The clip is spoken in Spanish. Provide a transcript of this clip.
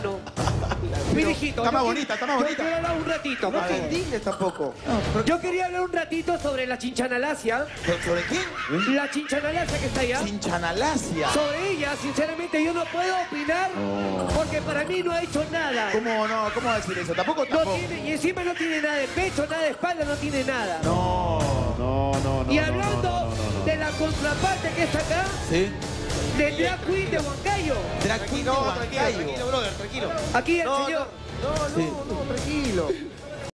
hermano. Mi hijito. Está más yo bonita, está más yo bonita. quiero hablar un ratito. No te indignes tampoco. Yo quería hablar un ratito sobre la chinchanalacia. ¿Sobre quién? La chinchanalacia que está allá. Chinchanalacia. Sobre ella, sinceramente, yo no puedo opinar porque para mí no ha hecho nada. ¿Cómo no? ¿Cómo va a decir eso? Tampoco, No tampoco. tiene, y encima no tiene nada de pecho, nada de espalda, no tiene nada. No. No, no, no. y no, hablando no, no, no, no. de la contraparte que está acá, ¿Sí? De Drag Queen de Huancayo. Drag Queen de Huancayo. tranquilo, tranquilo, brother, tranquilo. Aquí el No, señor. no, no, Sí. no, tranquilo.